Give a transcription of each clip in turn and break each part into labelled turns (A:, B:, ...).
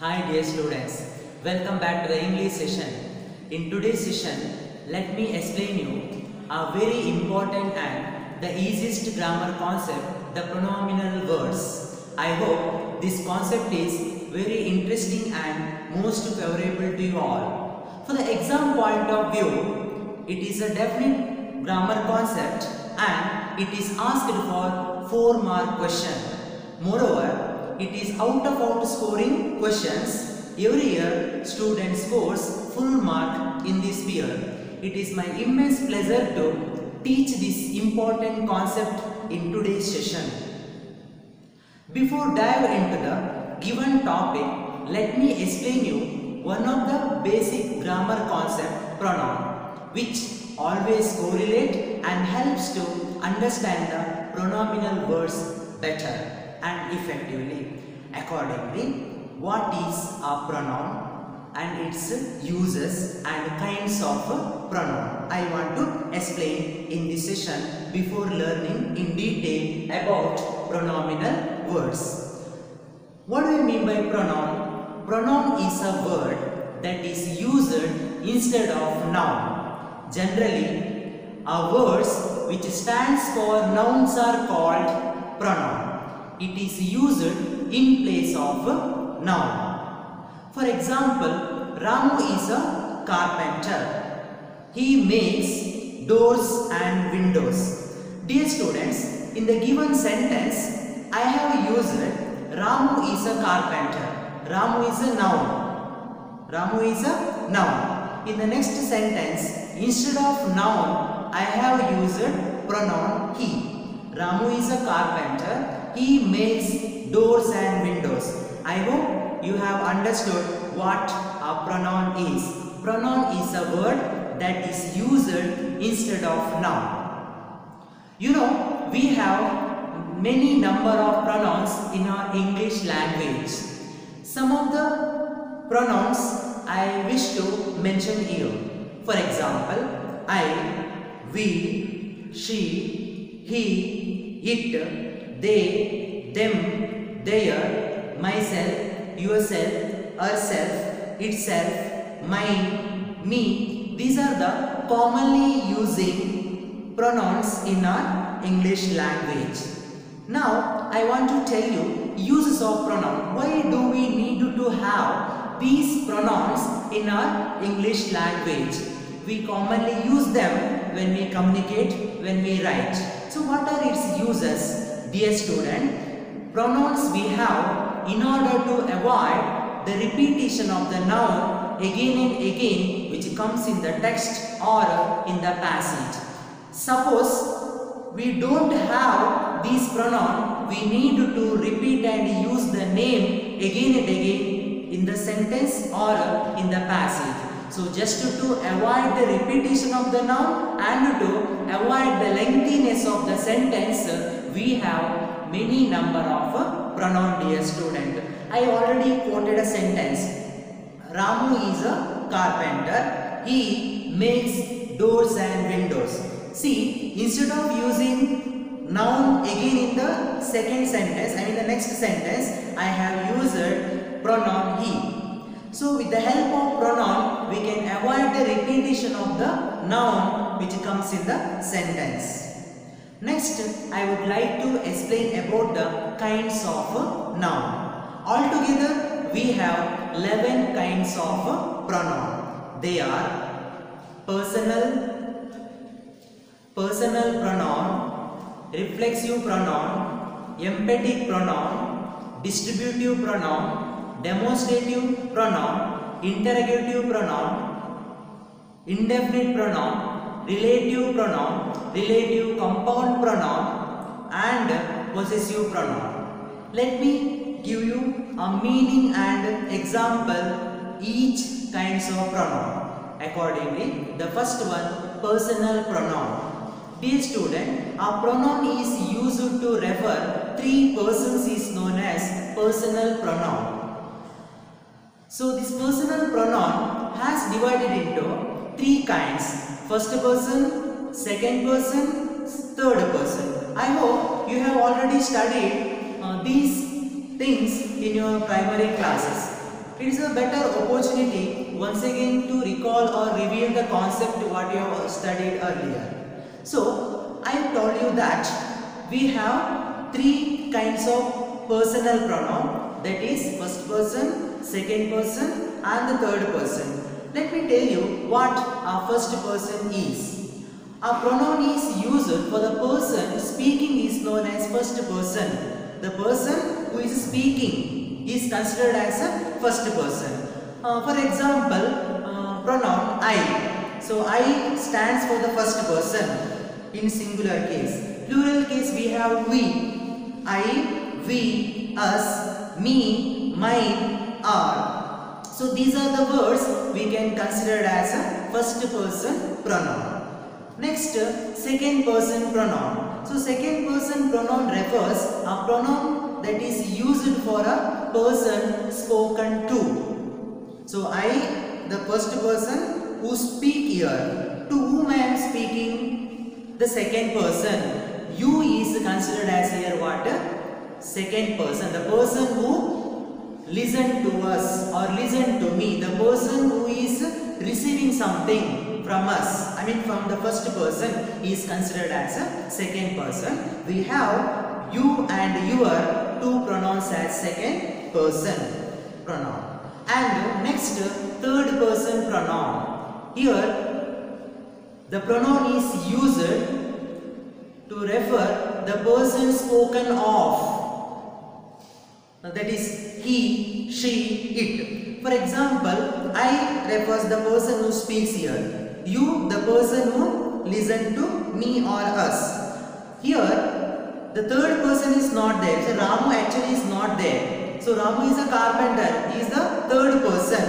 A: Hi dear students, welcome back to the English session. In today's session, let me explain you a very important and the easiest grammar concept, the pronominal words. I hope this concept is very interesting and most favorable to you all. For the exam point of view, it is a definite grammar concept and it is asked for 4 mark question. Moreover, it is out of out scoring questions. Every year, student scores full mark in this year. It is my immense pleasure to teach this important concept in today's session. Before dive into the given topic, let me explain you one of the basic grammar concept pronoun which always correlate and helps to understand the pronominal words better and effectively. Accordingly, what is a pronoun and its uses and kinds of pronoun. I want to explain in this session before learning in detail about pronominal words. What do I mean by pronoun? Pronoun is a word that is used instead of noun. Generally, a words which stands for nouns are called pronoun. It is used in place of noun. For example, Ramu is a carpenter. He makes doors and windows. Dear students, in the given sentence, I have used Ramu is a carpenter. Ramu is a noun. Ramu is a noun. In the next sentence, instead of noun, I have used pronoun he. Ramu is a carpenter. He makes doors and windows. I hope you have understood what a pronoun is. Pronoun is a word that is used instead of noun. You know, we have many number of pronouns in our English language. Some of the pronouns I wish to mention here. For example, I, we, she, he, it, they, them, their, myself, yourself, herself, itself, mine, me. These are the commonly using pronouns in our English language. Now, I want to tell you uses of pronoun. Why do we need to have these pronouns in our English language? We commonly use them when we communicate, when we write. So, what are its uses? Dear student, pronouns we have in order to avoid the repetition of the noun again and again which comes in the text or in the passage. Suppose we don't have these pronoun, we need to repeat and use the name again and again in the sentence or in the passage. So just to avoid the repetition of the noun and to avoid the lengthiness of the sentence, we have many number of pronoun dear student. I already quoted a sentence. Ramu is a carpenter. He makes doors and windows. See, instead of using noun again in the second sentence, I mean the next sentence, I have used pronoun he. So with the help of pronoun, we can avoid the repetition of the noun which comes in the sentence. Next, I would like to explain about the kinds of noun. Altogether, we have 11 kinds of pronoun. They are personal, personal pronoun, reflexive pronoun, emphatic pronoun, distributive pronoun, demonstrative pronoun, interrogative pronoun, indefinite pronoun, relative pronoun, relative compound pronoun and possessive pronoun. Let me give you a meaning and example each kinds of pronoun. Accordingly, the first one personal pronoun. Dear student, a pronoun is used to refer three persons is known as personal pronoun. So this personal pronoun has divided into three kinds. First person, second person, third person. I hope you have already studied uh, these things in your primary classes. It is a better opportunity once again to recall or review the concept what you have studied earlier. So, I told you that we have three kinds of personal pronoun that is first person, second person and the third person. Let me tell you what a first person is. A pronoun is used for the person speaking is known as first person. The person who is speaking is considered as a first person. Uh, for example, uh, pronoun I. So I stands for the first person in singular case. Plural case we have we. I, we, us, me, mine, our. So these are the words we can consider as a first person pronoun. Next, second person pronoun. So second person pronoun refers a pronoun that is used for a person spoken to. So I, the first person who speak here, to whom I am speaking, the second person. You is considered as here what? Second person. The person who listen to us or listen to me. The person who is receiving something from us. I mean from the first person is considered as a second person. We have you and your two pronouns as second person pronoun. And next third person pronoun. Here the pronoun is used to refer the person spoken of. That is he, she, it. For example, I refers the person who speaks here. You, the person who listen to me or us. Here, the third person is not there. So Ramu actually is not there. So Ramu is a carpenter. He is the third person.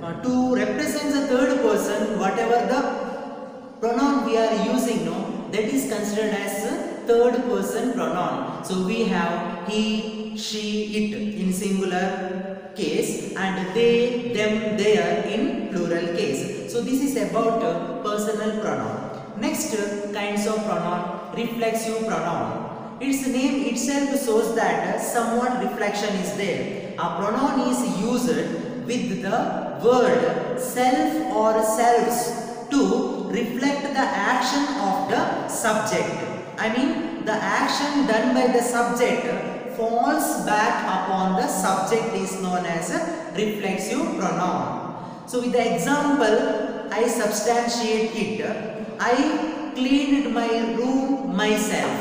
A: Uh, to represent the third person, whatever the pronoun we are using, no, that is considered as a third person pronoun. So we have he, she, it in singular case and they, them, their in plural case. So this is about personal pronoun. Next kinds of pronoun, reflexive pronoun. Its name itself shows that somewhat reflection is there. A pronoun is used with the word self or selves to reflect the action of the subject. I mean the action done by the subject falls back upon the subject is known as a reflexive pronoun. So with the example I substantiate it. I cleaned my room myself.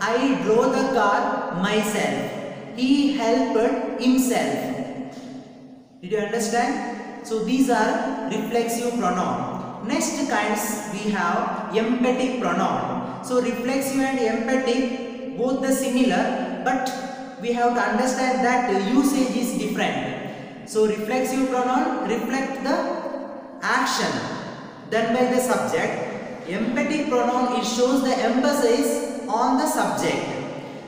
A: I drove the car myself. He helped himself. Did you understand? So these are reflexive pronoun. Next kinds we have emphatic pronoun. So reflexive and emphatic both the similar but we have to understand that usage is different. So reflexive pronoun reflect the action done by the subject. Emphatic pronoun it shows the emphasis on the subject.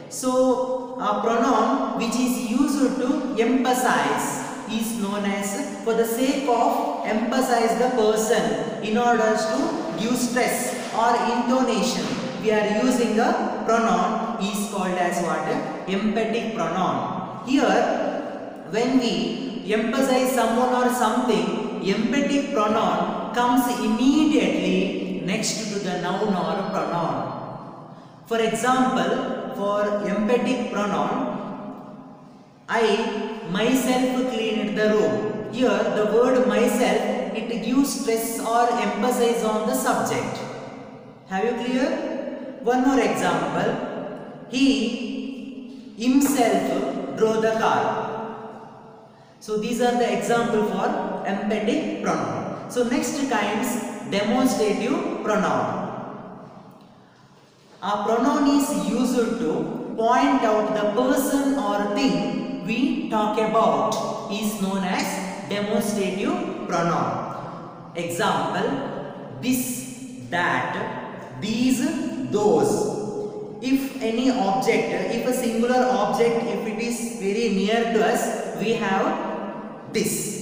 A: So a pronoun which is used to emphasize is known as for the sake of emphasize the person in order to give stress or intonation we are using a pronoun is called as what emphatic pronoun here when we emphasize someone or something emphatic pronoun comes immediately next to the noun or pronoun for example for emphatic pronoun I myself cleaned the room. Here the word myself it gives stress or emphasis on the subject. Have you clear? One more example. He himself drove the car. So these are the example for emphatic pronoun. So next kinds demonstrative pronoun. A pronoun is used to point out the person or thing we talk about is known as demonstrative pronoun. Example, this, that, these, those. If any object, if a singular object, if it is very near to us, we have this.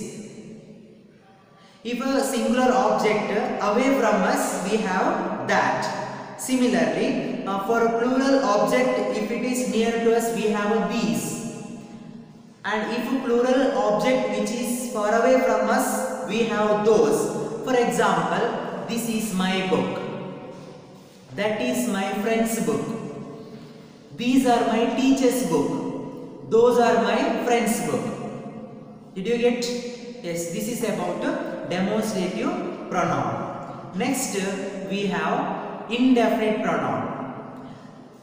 A: If a singular object away from us, we have that. Similarly, uh, for a plural object, if it is near to us, we have these. And if a plural object which is far away from us, we have those. For example, this is my book. That is my friend's book. These are my teacher's book. Those are my friend's book. Did you get? Yes, this is about demonstrative pronoun. Next, we have indefinite pronoun.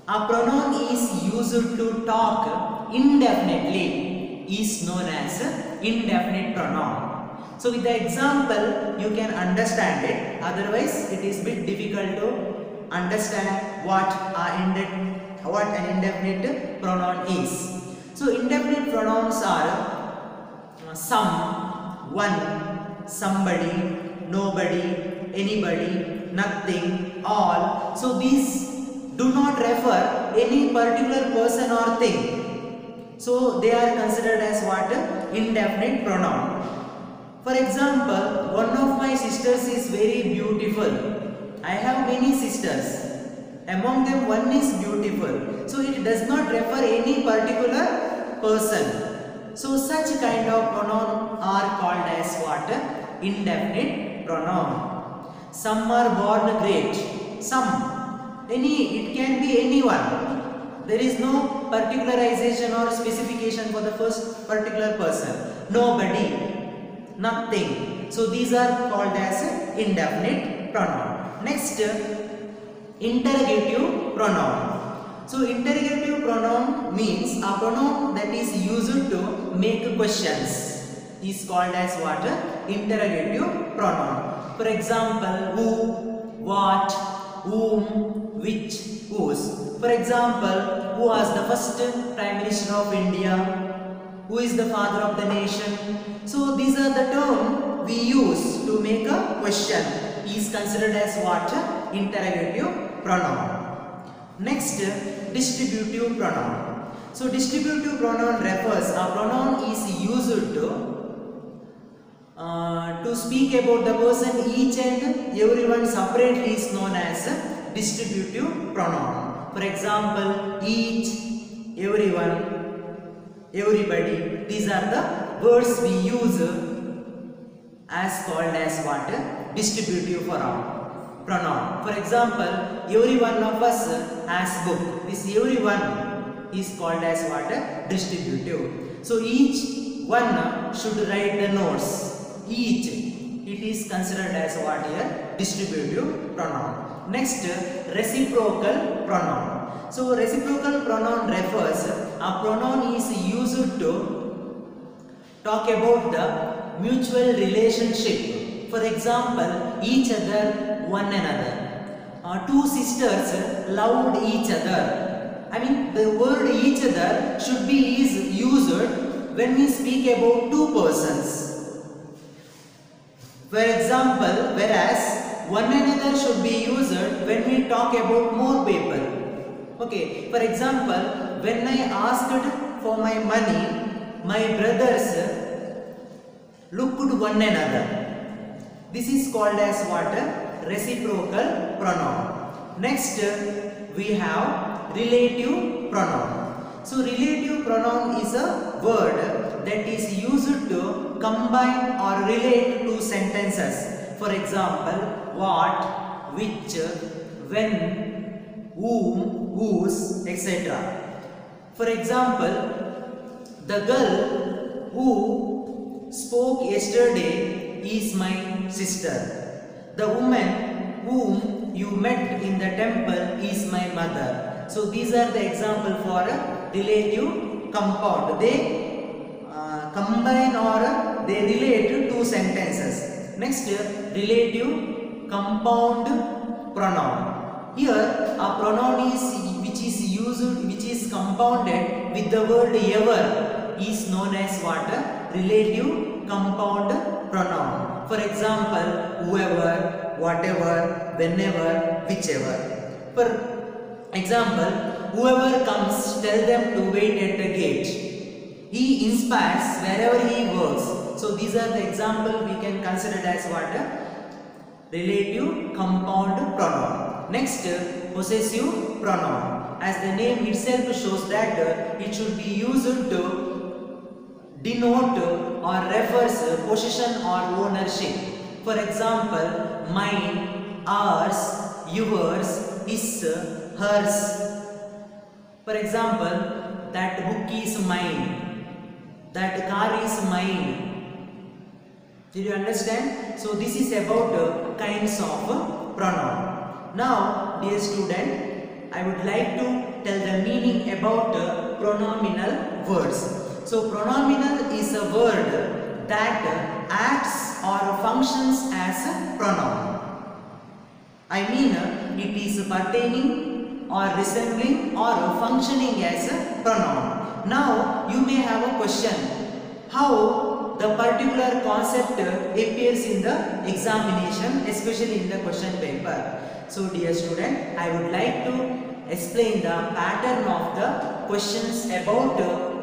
A: A pronoun is used to talk indefinitely is known as indefinite pronoun. So with the example you can understand it otherwise it is bit difficult to understand what a what an indefinite pronoun is. So indefinite pronouns are uh, some, one, somebody, nobody, anybody, nothing, all. So these do not refer any particular person or thing. So they are considered as what? Indefinite pronoun. For example, one of my sisters is very beautiful. I have many sisters. Among them one is beautiful. So it does not refer any particular person. So such kind of pronoun are called as what? Indefinite pronoun. Some are born great. Some. Any. It can be anyone. There is no particularization or specification for the first particular person. Nobody. Nothing. So these are called as indefinite pronoun. Next interrogative pronoun. So interrogative pronoun means a pronoun that is used to make questions is called as what? Interrogative pronoun. For example, who, what, whom, which, whose. For example, who was the first Prime Minister of India? Who is the father of the nation? So these are the term we use to make a question is considered as what? Interrogative pronoun. Next, distributive pronoun. So distributive pronoun refers a pronoun is used to uh, to speak about the person each and everyone separately is known as distributive pronoun. For example, each, everyone, everybody. These are the words we use as called as what? Distributive pronoun. Pronoun. For example, every one of us has book. This every one is called as what? A distributive. So each one should write the notes. Each. It is considered as what here? Distributive pronoun. Next, reciprocal pronoun. So reciprocal pronoun refers a pronoun is used to talk about the mutual relationship. For example, each other, one another. Uh, two sisters loved each other. I mean, the word each other should be used when we speak about two persons. For example, whereas one another should be used when we talk about more people. Okay, for example, when I asked for my money, my brothers looked one another. This is called as what? Reciprocal pronoun. Next, we have relative pronoun. So, relative pronoun is a word that is used to combine or relate two sentences. For example, what, which, when, whom, whose, etc. For example, the girl who spoke yesterday is my sister. The woman whom you met in the temple is my mother. So these are the example for a relative compound. They uh, combine or they relate two sentences. Next, relative compound pronoun. Here, a pronoun is which is used, which is compounded with the word ever is known as what? Relative compound pronoun. For example, whoever, whatever, whenever, whichever. For example, whoever comes, tell them to wait at the gate. He inspires wherever he works. So these are the example we can consider as what? Relative compound pronoun. Next, possessive pronoun. As the name itself shows that it should be used to denote or refers possession or ownership. For example, mine, ours, yours, is, hers. For example, that book is mine. That car is mine. Did you understand? So this is about kinds of pronoun. Now, dear student, I would like to tell the meaning about pronominal words. So pronominal is a word that acts or functions as a pronoun. I mean, it is pertaining or resembling or functioning as a pronoun. Now, you may have a question. How the particular concept appears in the examination, especially in the question paper. So, dear student, I would like to explain the pattern of the questions about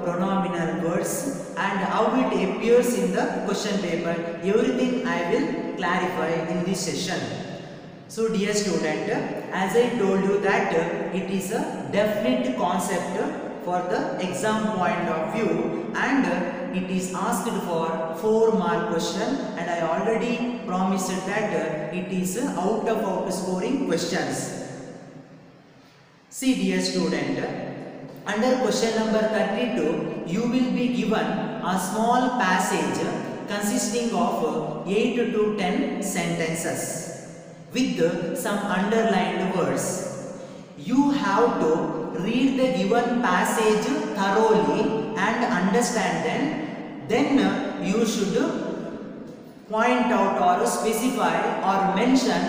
A: pronominal words and how it appears in the question paper. Everything I will clarify in this session. So dear student, as I told you that it is a definite concept for the exam point of view and it is asked for 4 mark question and I already promised that it is out of out scoring questions. See dear student, under question number 32, you will be given a small passage consisting of 8 to 10 sentences with some underlined words. You have to read the given passage thoroughly and understand them. Then you should point out or specify or mention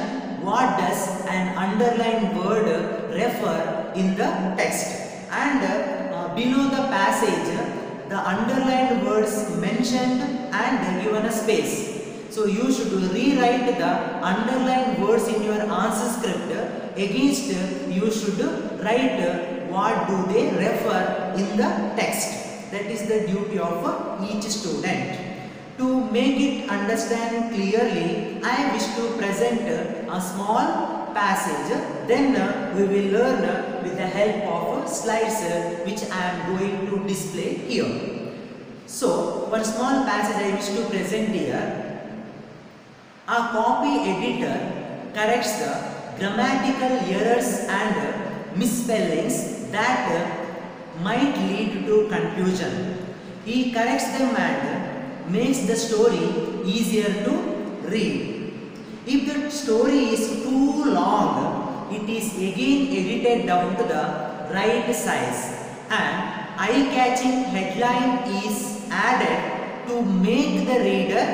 A: what does an underlined word refer in the text and uh, below the passage the underlined words mentioned and given a space. So you should rewrite the underlined words in your answer script against you should write what do they refer in the text. That is the duty of each student. To make it understand clearly, I wish to present a small passage. Then we will learn with the help of slides which I am going to display here. So, one small passage I wish to present here. A copy editor corrects the grammatical errors and misspellings that might lead to confusion. He corrects them and makes the story easier to read. If the story is too long, it is again edited down to the right size and eye-catching headline is added to make the reader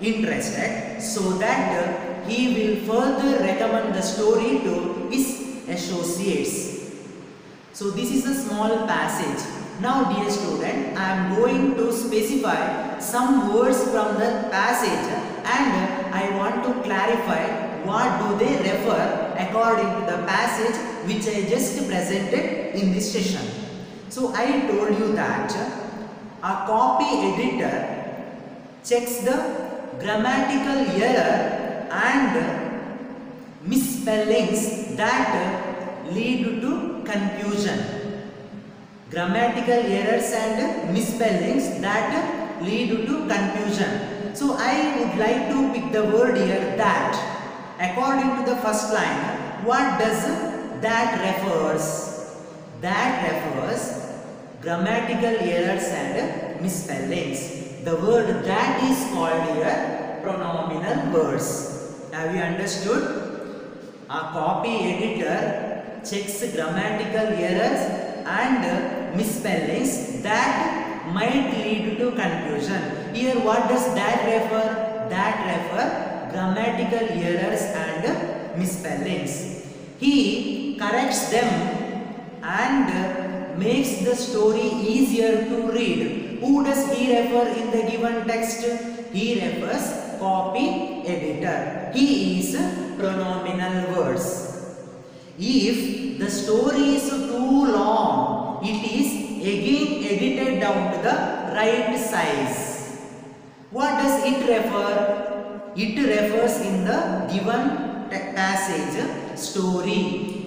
A: interested so that he will further recommend the story to his associates. So this is a small passage. Now dear student, I am going to specify some words from the passage and I want to clarify what do they refer according to the passage which I just presented in this session. So I told you that a copy editor checks the grammatical error and misspellings that lead to confusion grammatical errors and misspellings that lead to confusion. So I would like to pick the word here that. According to the first line, what does that refers? That refers grammatical errors and misspellings. The word that is called here pronominal words. Have you understood? A copy editor checks grammatical errors and misspellings that might lead to confusion. Here what does that refer? Grammatical errors and misspellings. He corrects them and makes the story easier to read. Who does he refer in the given text? He refers copy editor. He is pronominal words. If the story is too long, it is again edited down to the right size. What does it refer? It refers in the given passage story.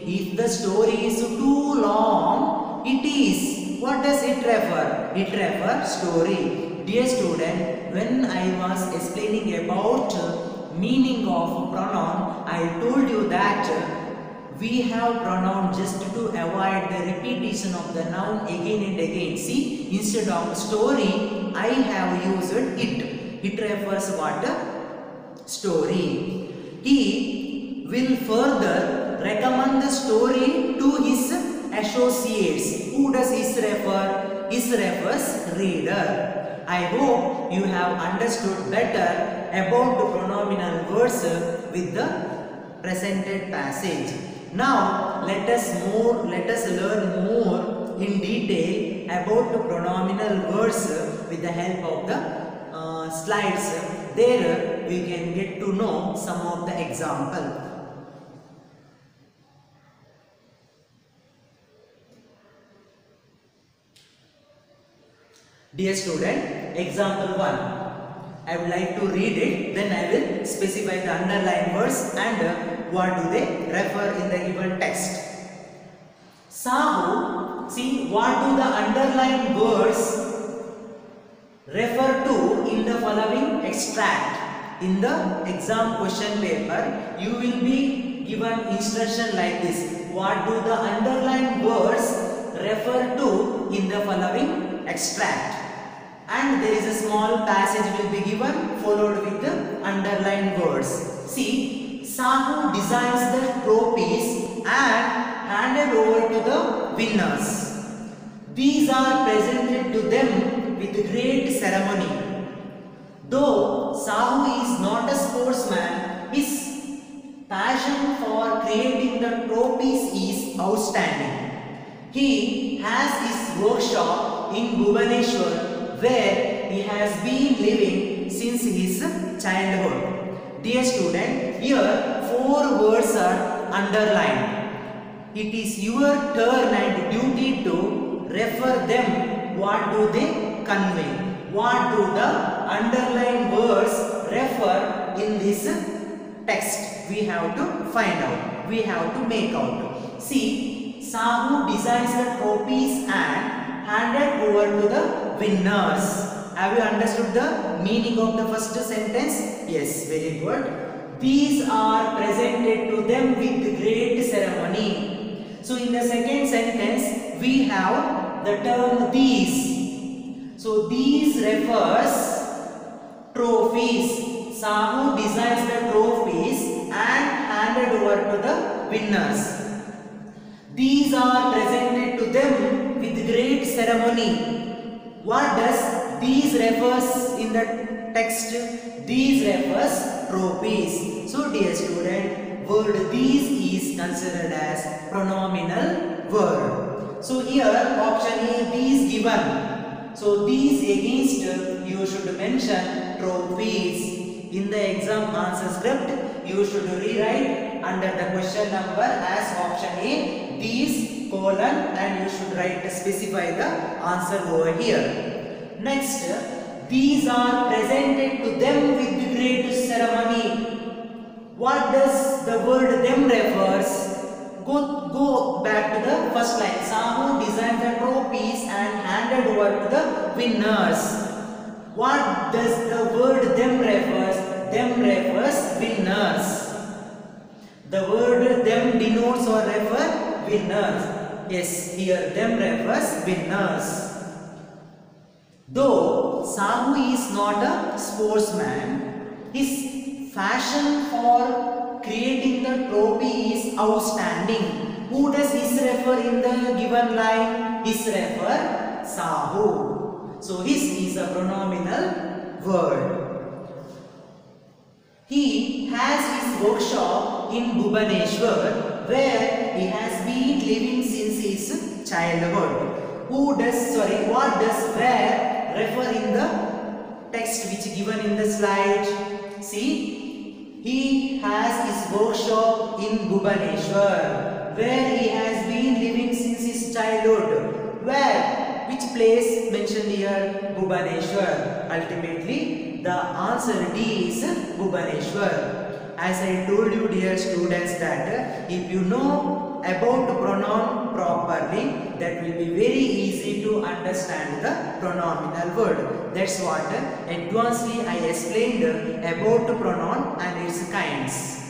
A: If the story is too long, it is what does it refer? It refer story. Dear student, when I was explaining about meaning of pronoun, I told you that we have pronoun just to avoid the repetition of the noun again and again. See, instead of story, I have used it. It refers what? Story. He will further recommend the story to his associates. Who does his refer? His refers reader. I hope you have understood better about the pronominal words with the presented passage. Now let us more let us learn more in detail about the pronominal words with the help of the uh, slides. There we can get to know some of the example. Dear student, example 1. I would like to read it, then I will specify the underlined words and uh, what do they refer in the given text. Sahu, see what do the underlined words refer to in the following extract. In the exam question paper, you will be given instruction like this. What do the underlined words refer to in the following extract? and there is a small passage will be given followed with the underlined words. See, Sahu designs the trophies and handed over to the winners. These are presented to them with great ceremony. Though Sahu is not a sportsman, his passion for creating the trophies is outstanding. He has his workshop in Bhubaneswar where he has been living since his childhood. Dear student, here four words are underlined. It is your turn and duty to refer them. What do they convey? What do the underlined words refer in this text? We have to find out. We have to make out. See, Sahu designs the trophies and handed over to the winners. Have you understood the meaning of the first sentence? Yes, very good. These are presented to them with great ceremony. So in the second sentence, we have the term these. So these refers trophies. Sahu designs the trophies and handed over to the winners. These are presented to them with great ceremony. What does these refers in the text? These refers trophies. So dear student, word these is considered as pronominal word. So here option A these given. So these against you should mention trophies. In the exam answer script you should rewrite under the question number as option A these colon and you should write specify the answer over here. Next, these are presented to them with the great ceremony. What does the word them refers? Go, go back to the first line. Sahu designed the trophies and handed over to the winners. What does the word them refers? Them refers winners. The word them denotes or refer winners. Yes, here them refers winners. Though Sahu is not a sportsman, his fashion for creating the trophy is outstanding. Who does his refer in the given line? His refer Sahu. So his is a pronominal word. He has his workshop in Bhubaneswar where he has been living since his childhood. Who does, sorry, what does where refer in the text which given in the slide? See, he has his workshop in Bhubaneswar where he has been living since his childhood. Where? Which place mentioned here? Bhubaneswar. Ultimately, the answer D is Bhubaneswar. As I told you dear students that if you know about pronoun properly that will be very easy to understand the pronominal word. That's what advancedly I explained about pronoun and its kinds.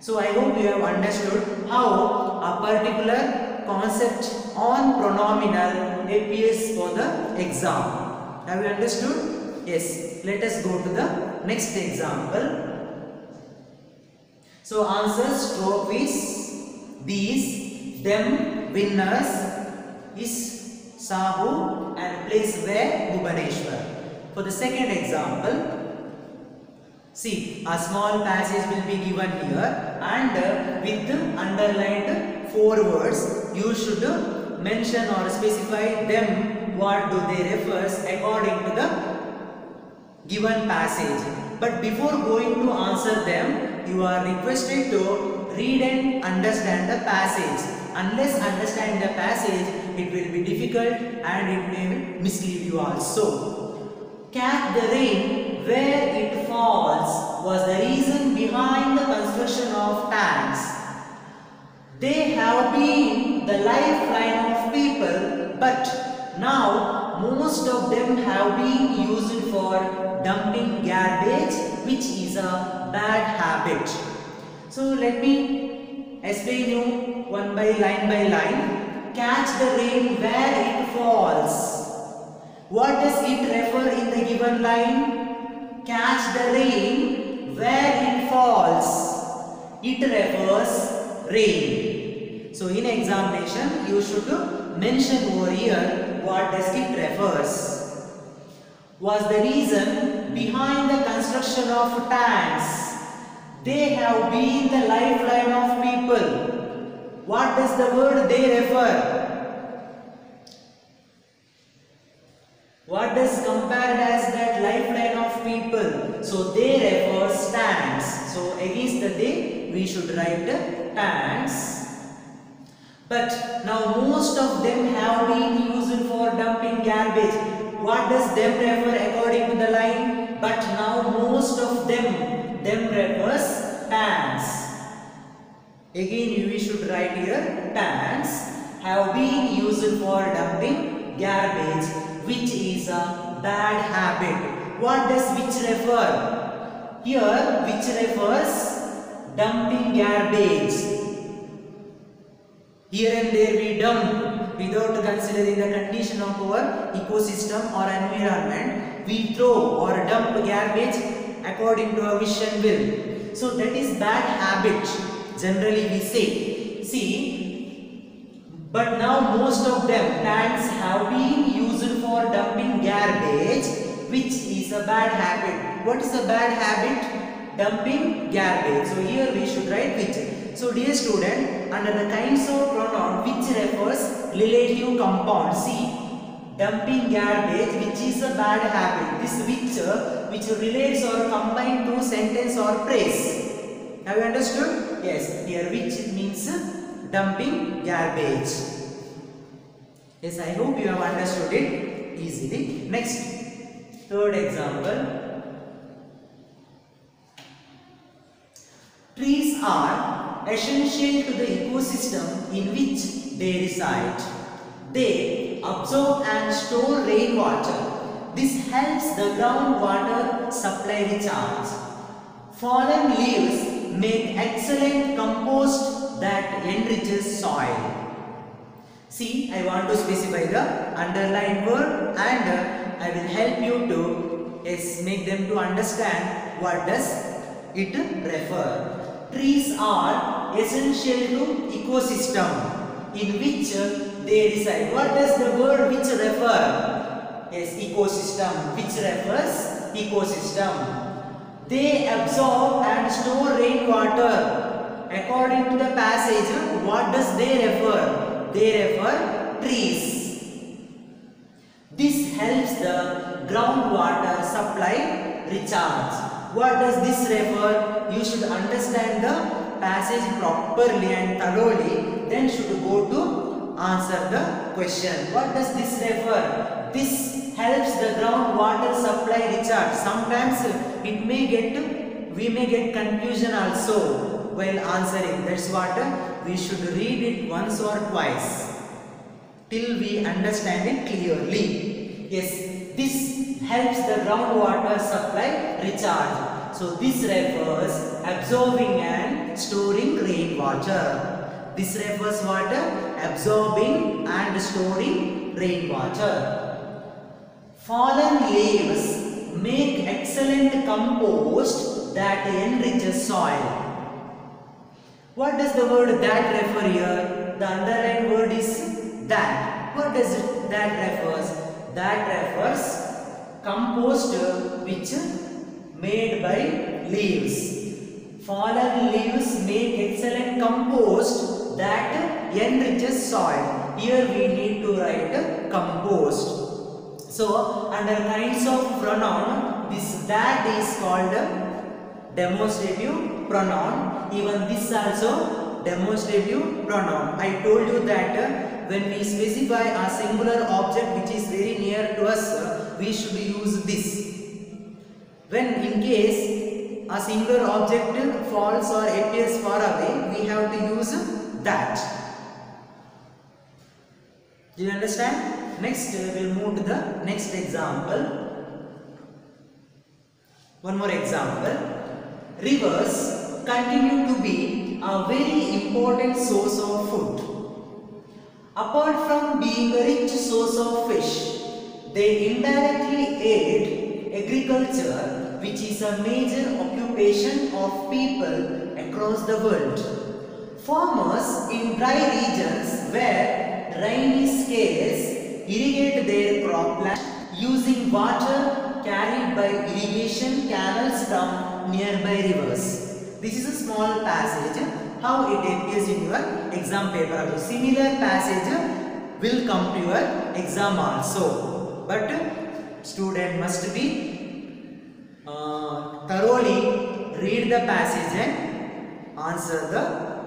A: So I hope you have understood how a particular concept on pronominal appears for the exam. Have you understood? Yes. Let us go to the next example. So answers is these, them, winners is Sahu and place where Bhubaneswar. For the second example, see a small passage will be given here and uh, with underlined four words you should mention or specify them what do they refers according to the given passage. But before going to answer them, you are requested to read and understand the passage. Unless understand the passage, it will be difficult and it may mislead you also. Catch the rain where it falls was the reason behind the construction of tanks. They have been the lifeline of people, but now most of them have been used for dumping garbage, which is a bad habit. So let me explain you one by line by line. Catch the rain where it falls. What does it refer in the given line? Catch the rain where it falls. It refers rain. So in examination you should mention over here what does it refers. Was the reason behind the construction of tanks. They have been the lifeline of people. What does the word they refer? What does compared as that lifeline of people? So they refer tanks. So against the they we should write tanks. But now most of them have been used for dumping garbage. What does them refer according to the line? But now most of them, them refers tanks. Again we should write here tanks have been used for dumping garbage which is a bad habit. What does which refer? Here which refers dumping garbage. Here and there we dump without considering the condition of our ecosystem or environment. We throw or dump garbage according to our wish and will. So that is bad habit generally we say. See, but now most of them tanks have been used for dumping garbage which is a bad habit. What is a bad habit? Dumping garbage. So here we should write which. So dear student, under the kinds of pronoun which refers relative compound. See, dumping garbage which is a bad habit. This which, which relates or combine to sentence or phrase. Have you understood? Yes, here which means dumping garbage. Yes, I hope you have understood it easily. Next, third example. Trees are essential to the ecosystem in which they reside. They absorb and store rainwater. This helps the groundwater supply recharge. Fallen leaves make excellent compost that enriches soil. See, I want to specify the underlined word and I will help you to yes, make them to understand what does it refer. Trees are essential to ecosystem in which they reside. What does the word which refer? Yes, ecosystem. Which refers? Ecosystem. They absorb and store rainwater. According to the passage, what does they refer? They refer trees. This helps the groundwater supply recharge. What does this refer? You should understand the passage properly and thoroughly. Then should go to answer the question. What does this refer? This helps the groundwater supply recharge. Sometimes it may get we may get confusion also while answering. That's what we should read it once or twice till we understand it clearly. Yes, this helps the groundwater supply recharge. So this refers absorbing and storing rainwater. This refers water absorbing and storing rainwater. Fallen leaves make excellent compost that enriches soil. What does the word that refer here? The underlined word is that. What does it, that refers? That refers compost which made by leaves. Fallen leaves make excellent compost that enriches soil. Here we need to write compost. So under kinds of pronoun, this that is called demonstrative pronoun. Even this also demonstrative pronoun. I told you that when we specify a singular object which is very near to us, we should use this. When in case a singular object falls or appears far away, we have to use that. Do you understand? Next, we'll move to the next example. One more example. Rivers continue to be a very important source of food. Apart from being a rich source of fish, they indirectly aid agriculture, which is a major occupation of people across the world. Farmers in dry regions where rain is scarce irrigate their cropland using water carried by irrigation canals from nearby rivers. This is a small passage how it appears in your exam paper. Similar passage will come to your exam also. But student must be uh, thoroughly read the passage and answer the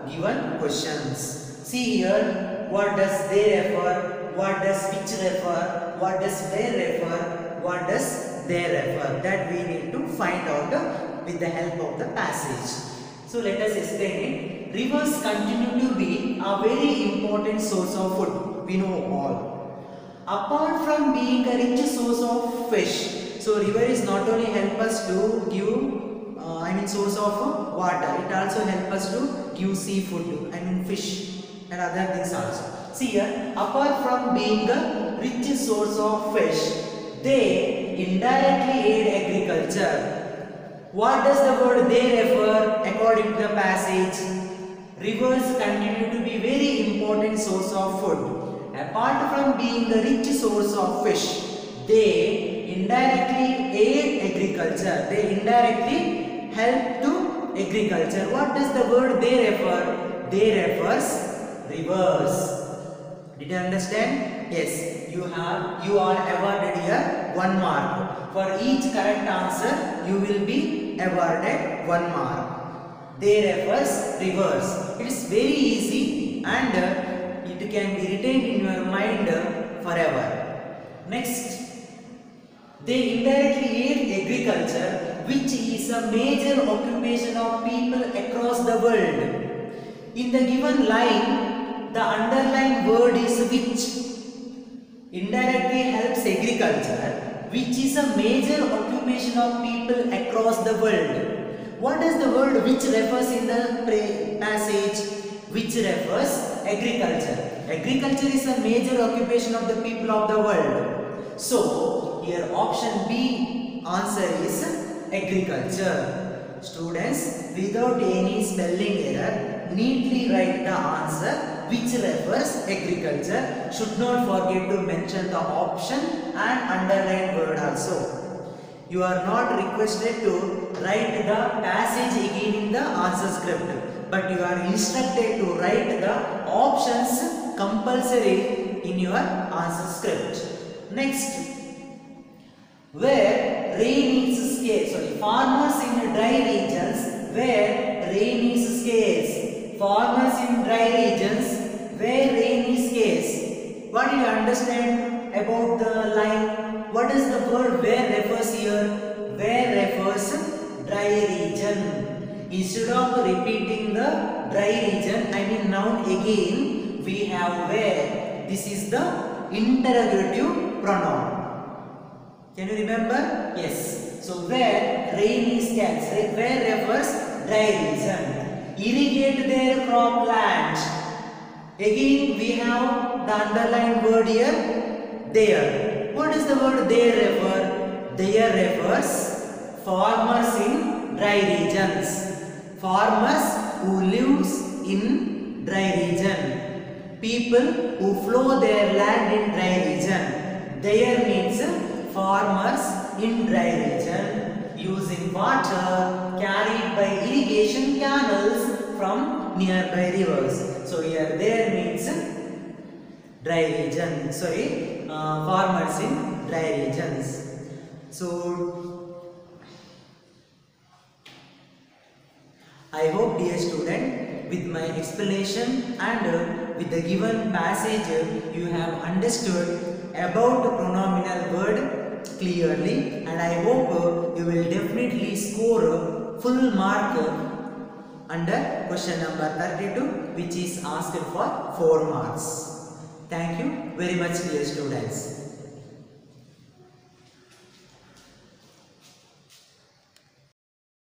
A: given questions. See here what does they refer, what does which refer, what does where refer, what does they refer. That we need to find out with the help of the passage. So let us explain it. Rivers continue to be a very important source of food. We know all. Apart from being a rich source of fish, so river is not only help us to give, uh, I mean source of water, it also help us to give seafood, I mean fish and other things also. See here, apart from being a rich source of fish, they indirectly aid agriculture. What does the word they refer according to the passage? Rivers continue to be very important source of food. Apart from being a rich source of fish, they indirectly aid agriculture. They indirectly help to agriculture. What does the word they refer? They refers rivers. Did you understand? Yes, you have you are awarded here one mark. For each correct answer, you will be awarded one mark. They refers reverse. It is very easy and uh, it can be retained in your mind forever. Next, they indirectly aid agriculture, which is a major occupation of people across the world. In the given line, the underlying word is which indirectly helps agriculture, which is a major occupation of people across the world. What does the word which refers in the passage? Which refers agriculture. Agriculture is a major occupation of the people of the world. So, here option B answer is agriculture. Students, without any spelling error, neatly write the answer which refers agriculture. Should not forget to mention the option and underline word also. You are not requested to write the passage again in the answer script. But you are instructed to write the options compulsory in your answer script. Next, where rain is scarce. Sorry, farmers in dry regions where rain is scarce. Farmers in dry regions where rain is scarce. What do you understand about the line? What is the word where refers here? Where refers dry region. Instead of repeating the dry region, I mean noun again, we have where. This is the interrogative pronoun. Can you remember? Yes. So where rain is right? Where refers dry region. Irrigate their cropland. Again we have the underlined word here, there. What is the word there refer? There refers farmers in dry regions. Farmers who lives in dry region. People who flow their land in dry region. There means farmers in dry region using water carried by irrigation canals from nearby rivers. So here there means dry region. Sorry, uh, farmers in dry regions. So I hope dear student with my explanation and with the given passage you have understood about the pronominal word clearly and I hope you will definitely score a full mark under question number 32 which is asked for 4 marks. Thank you very much dear students.